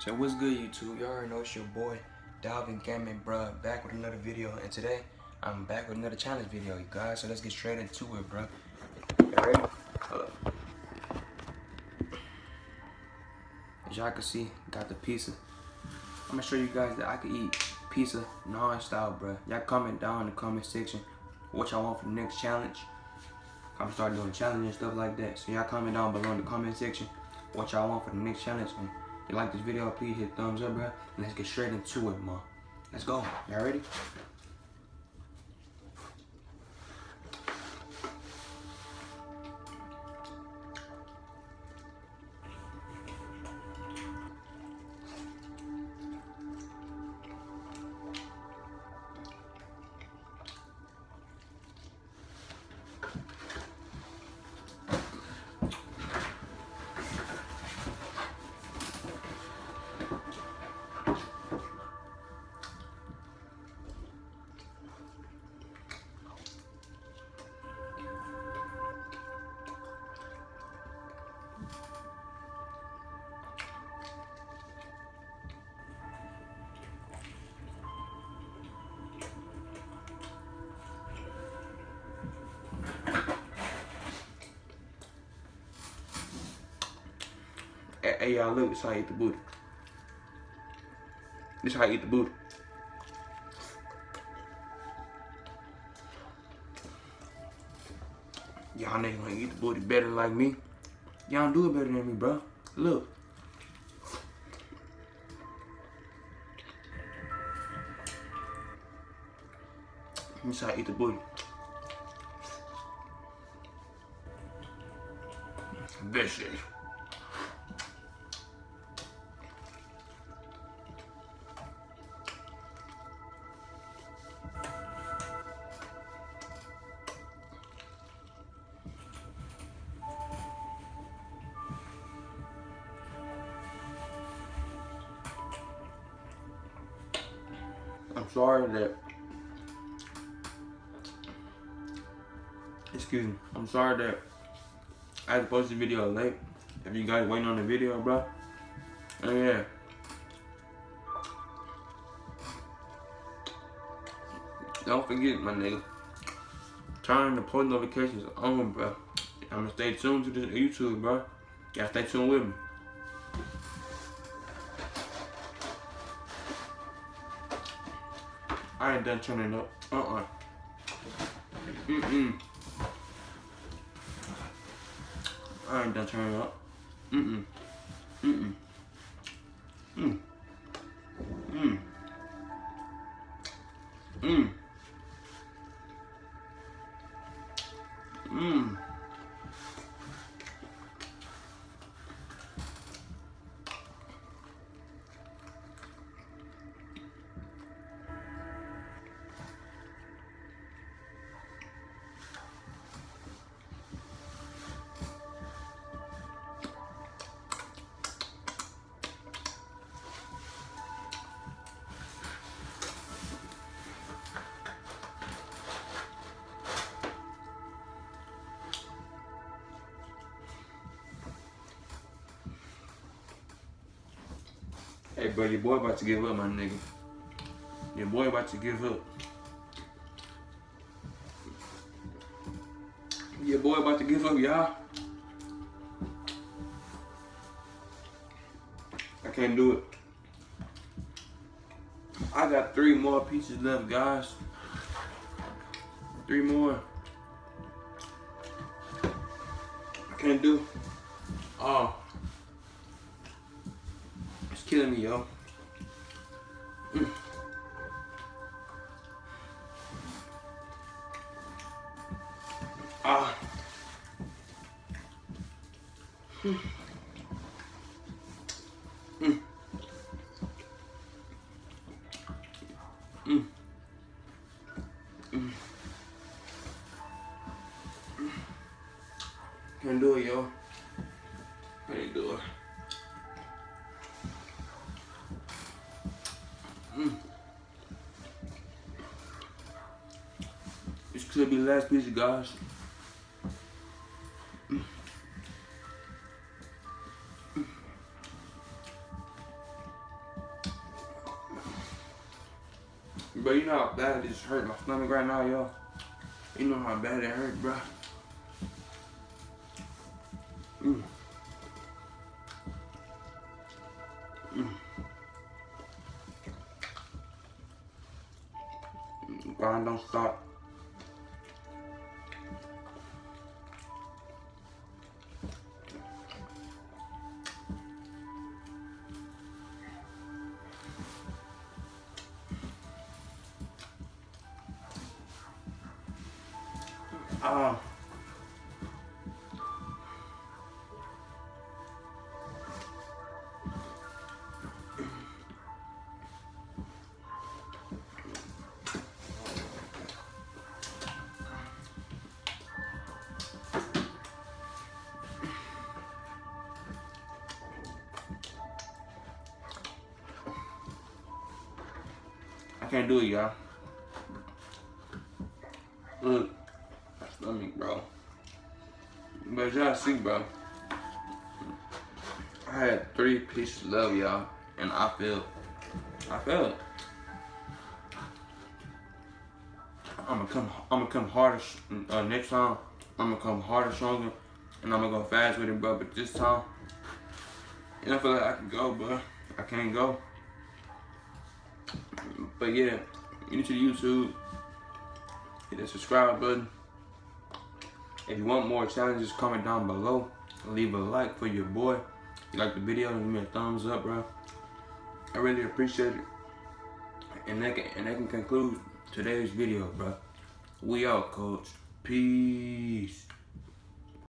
So what's good YouTube? Y'all already know it's your boy Dalvin Gammon bruh back with another video and today I'm back with another challenge video you guys so let's get straight into it bruh. Up. As y'all can see, got the pizza. I'm gonna show you guys that I can eat pizza non-style bruh. Y'all comment down in the comment section what y'all want for the next challenge. I'm start doing challenges and stuff like that. So y'all comment down below in the comment section what y'all want for the next challenge. If you like this video, please hit thumbs up, bro. And let's get straight into it, man. Let's go. Y'all ready? Hey, y'all, look, this how I eat the booty. This how I eat the booty. Y'all niggas wanna eat the booty better like me. Y'all do it better than me, bro. Look. This how I eat the booty. Vicious. I'm sorry that excuse me. I'm sorry that I had to post the video late. If you guys waiting on the video, bro. And yeah. Don't forget, my nigga. Turn the post notifications on, bro. I'm gonna stay tuned to this YouTube, bro. Gotta stay tuned with me. I ain't done turning up. Uh-uh. Mm-mm. I ain't done turning up. Mm-mm. Mm-mm. Mm. Mm. Mm. Hey, bro, your boy about to give up, my nigga. Your boy about to give up. Your boy about to give up, y'all. I can't do it. I got three more pieces left, guys. Three more. I can't do. Oh killing me, yo. Ah. Mm. Mm. Mm. Mm. Can't do it, yo. Mm. This could be the last piece, guys. Mm. But you know how bad this hurt my stomach right now, y'all. You know how bad it hurt, bro. Mm. Stop. Ah. I can't do it, y'all. Look, my stomach, bro. But y'all see, bro. I had three pieces of love, y'all, and I feel, I feel it. I'm gonna come, I'm gonna come harder uh, next time. I'm gonna come harder, stronger, and I'm gonna go fast with it, bro. But this time, and I feel like I can go, bro. I can't go. But yeah, you need to YouTube, hit the subscribe button. If you want more challenges, comment down below. Leave a like for your boy. If you like the video, give me a thumbs up, bro. I really appreciate it. And that can, and that can conclude today's video, bro. We out, coach. Peace.